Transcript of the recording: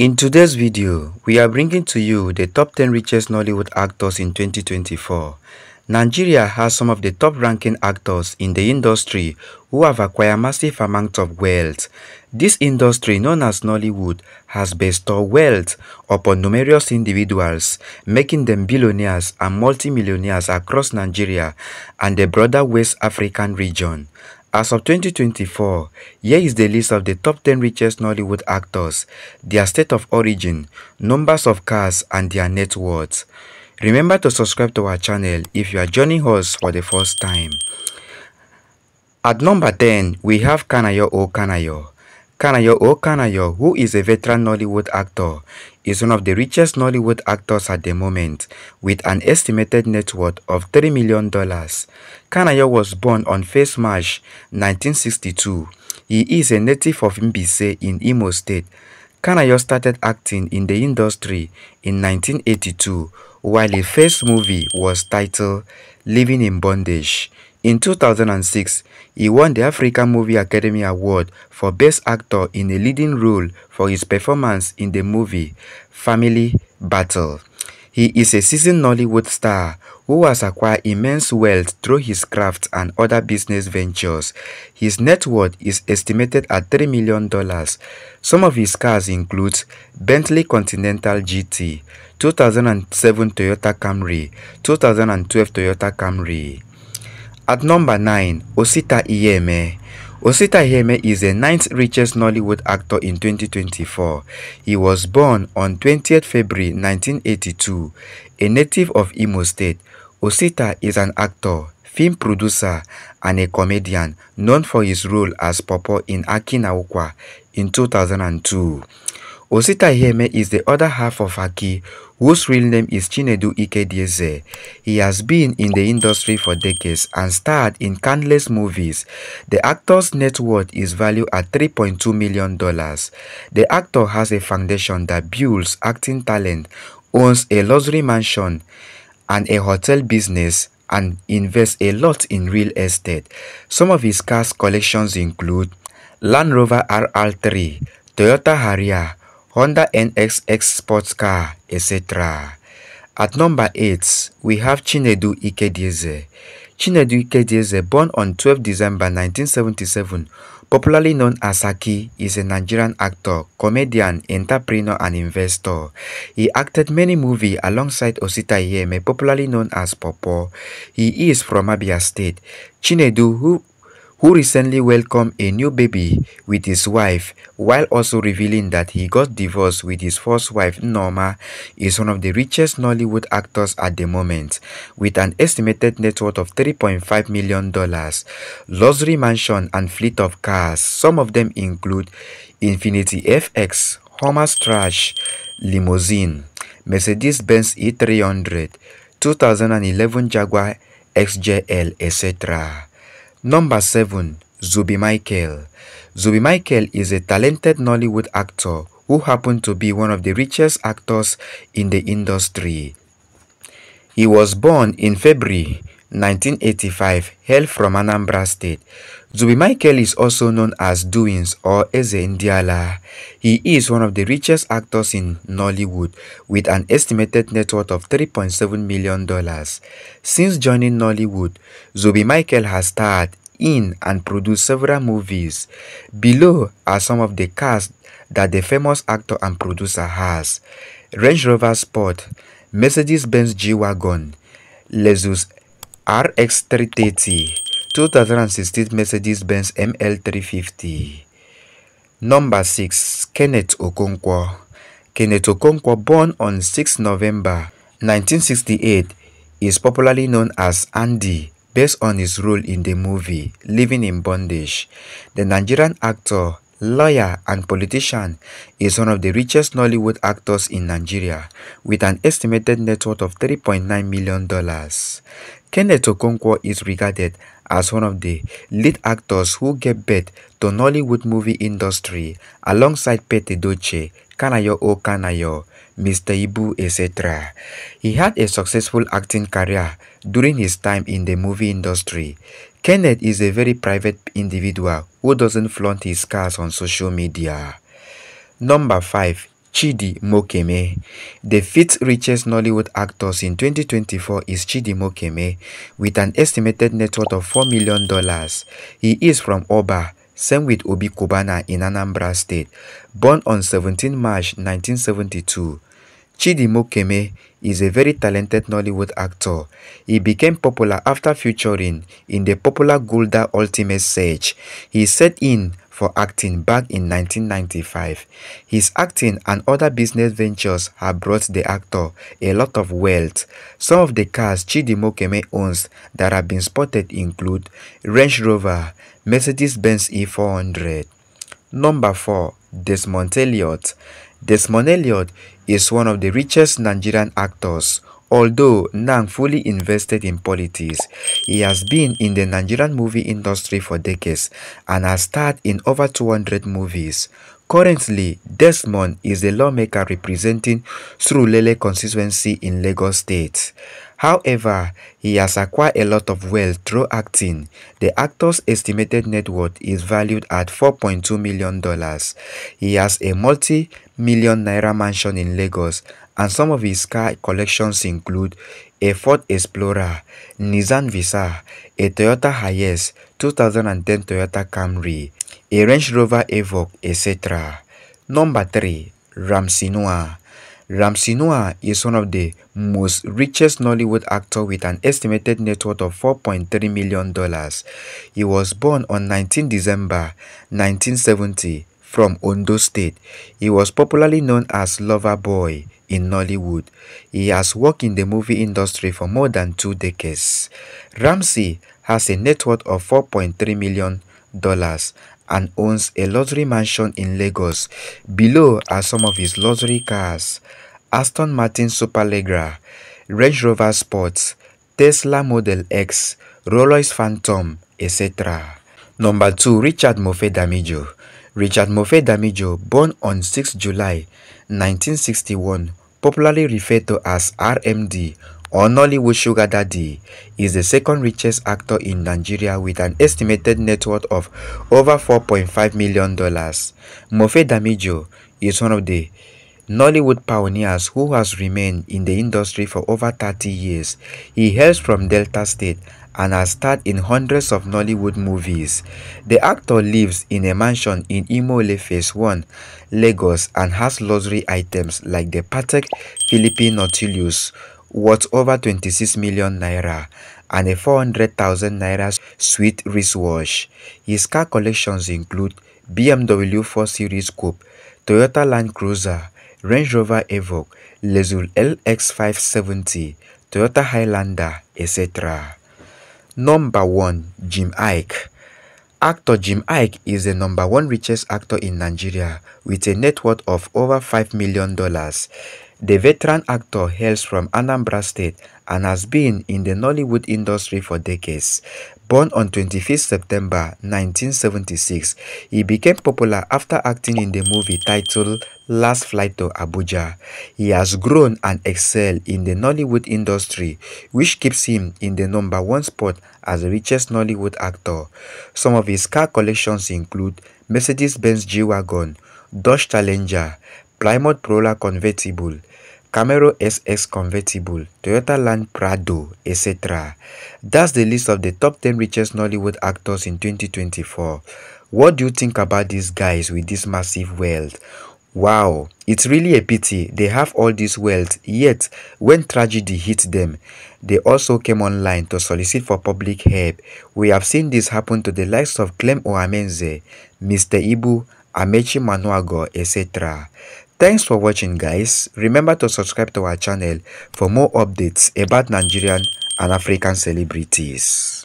In today's video, we are bringing to you the top 10 richest Nollywood actors in 2024. Nigeria has some of the top ranking actors in the industry who have acquired massive amounts of wealth. This industry known as Nollywood has bestowed wealth upon numerous individuals, making them billionaires and multimillionaires across Nigeria and the broader West African region. As of 2024, here is the list of the top 10 richest Nollywood actors, their state of origin, numbers of cars and their net worth. Remember to subscribe to our channel if you are joining us for the first time. At number 10, we have Kanayo O Kanayo. Kanayo O Kanayo, who is a veteran Nollywood actor, is one of the richest Nollywood actors at the moment, with an estimated net worth of $3 million. Kanayo was born on 1st March 1962. He is a native of Mbaise in Imo State. Kanayo started acting in the industry in 1982, while his first movie was titled Living in Bondage. In 2006, he won the African Movie Academy Award for Best Actor in a Leading Role for his performance in the movie Family Battle. He is a seasoned Nollywood star who has acquired immense wealth through his craft and other business ventures. His net worth is estimated at $3 million. Some of his cars include Bentley Continental GT, 2007 Toyota Camry, 2012 Toyota Camry. At number 9, Osita Iheme. Osita Iheme is the ninth richest Nollywood actor in 2024. He was born on 20th February 1982. A native of Imo State, Osita is an actor, film producer, and a comedian known for his role as Popo in Aki na in 2002. Osita Iheme is the other half of Aki, whose real name is Chinedu Ikedieze. He has been in the industry for decades and starred in countless movies. The actor's net worth is valued at $3.2 million. The actor has a foundation that builds acting talent, owns a luxury mansion and a hotel business, and invests a lot in real estate. Some of his cars collections include Land Rover RR3, Toyota Harrier, Honda NSX sports car, etc. At number 8, we have Chinedu Ikedieze. Chinedu Ikedieze, born on 12 December 1977, popularly known as Aki, is a Nigerian actor, comedian, entrepreneur, and investor. He acted many movies alongside Osita Iheme, popularly known as Popo. He is from Abia State. Chinedu, who who recently welcomed a new baby with his wife while also revealing that he got divorced with his first wife Norma is one of the richest Nollywood actors at the moment with an estimated net worth of $3.5 million, luxury mansion and fleet of cars. Some of them include Infiniti FX, Hummer Strash, Limousine, Mercedes-Benz E300, 2011 Jaguar XJL, etc. Number 7. Zubby Michael Zubby Michael is a talented Nollywood actor who happened to be one of the richest actors in the industry. He was born in February 1985, hail from Anambra State. Zubby Michael is also known as Doings or Eze Ndiala. He is one of the richest actors in Nollywood with an estimated net worth of $3.7 million. Since joining Nollywood, Zubby Michael has starred in and produced several movies. Below are some of the cast that the famous actor and producer has. Range Rover Sport, Mercedes-Benz G-Wagon, Lexus RX 330, 2016 Mercedes-Benz ML350. Number 6. Kenneth Okonkwo Kenneth Okonkwo, born on 6 November 1968, is popularly known as Andy based on his role in the movie Living in Bondage. The Nigerian actor lawyer and politician, is one of the richest Nollywood actors in Nigeria with an estimated net worth of $3.9 million. Kenneth Okonkwo is regarded as one of the lead actors who gave birth to Nollywood movie industry alongside Pete Edochie, Kanayo O Kanayo, Mr. Ibu, etc. He had a successful acting career during his time in the movie industry. Kenneth is a very private individual who doesn't flaunt his cars on social media. Number 5. Chidi Mokeme. The fifth richest Nollywood actors in 2024 is Chidi Mokeme with an estimated net worth of $4 million. He is from Oba, same with Obi Cubana in Anambra State, born on 17 March 1972. Chidi Mokeme is a very talented Nollywood actor. He became popular after featuring in the popular Gulder Ultimate Search. He set in for acting back in 1995. His acting and other business ventures have brought the actor a lot of wealth. Some of the cars Chidi Mokeme owns that have been spotted include Range Rover, Mercedes-Benz E400. Number 4. Desmond Elliot Desmond Elliot is one of the richest Nigerian actors. Although Nang fully invested in politics, he has been in the Nigerian movie industry for decades and has starred in over 200 movies. Currently, Desmond is a lawmaker representing Surulere constituency in Lagos State. However, he has acquired a lot of wealth through acting. The actor's estimated net worth is valued at $4.2 million. He has a multi-million naira mansion in Lagos and some of his car collections include a Ford Explorer, Nissan Versa, a Toyota Hiace, 2010 Toyota Camry, a Range Rover Evoque, etc. Number 3. Ramsey Nouah is one of the most richest Nollywood actor with an estimated net worth of $4.3 million. He was born on 19 December 1970 from Ondo State. He was popularly known as Lover Boy in Nollywood. He has worked in the movie industry for more than two decades. Ramsey has a net worth of $4.3 million and owns a luxury mansion in Lagos. Below are some of his luxury cars. Aston Martin Superleggera, Range Rover Sports, Tesla Model X, Rolls-Royce Phantom, etc. Number 2. Richard Mofe Damijo Richard Mofe Damijo, born on 6 July 1961, popularly referred to as RMD or Nollywood Sugar Daddy, is the second richest actor in Nigeria with an estimated net worth of over $4.5 million. Mofe Damijo is one of the Nollywood pioneers who has remained in the industry for over 30 years. He hails from Delta State and has starred in hundreds of Nollywood movies. The actor lives in a mansion in Imole Phase 1, Lagos and has luxury items like the Patek Philippe Nautilus worth over 26 million naira and a 400,000 naira sweet wristwatch. His car collections include BMW 4 Series Coupe, Toyota Land Cruiser, Range Rover Evoque, Lexus LX570, Toyota Highlander, etc. Number 1. Jim Iyke Actor Jim Iyke is the number one richest actor in Nigeria with a net worth of over $5 million. The veteran actor hails from Anambra State and has been in the Nollywood industry for decades. Born on 25 September 1976, he became popular after acting in the movie titled Last Flight to Abuja. He has grown and excelled in the Nollywood industry, which keeps him in the number one spot as the richest Nollywood actor. Some of his car collections include Mercedes-Benz G-Wagon, Dodge Challenger, Plymouth Prowler convertible, Camaro SS convertible, Toyota Land Prado, etc. That's the list of the top 10 richest Nollywood actors in 2024. What do you think about these guys with this massive wealth? Wow, it's really a pity they have all this wealth, yet when tragedy hit them, they also came online to solicit for public help. We have seen this happen to the likes of Clem Ohameze, Mr. Ibu, Amaechi Muonagor, etc. Thanks for watching guys. Remember to subscribe to our channel for more updates about Nigerian and African celebrities.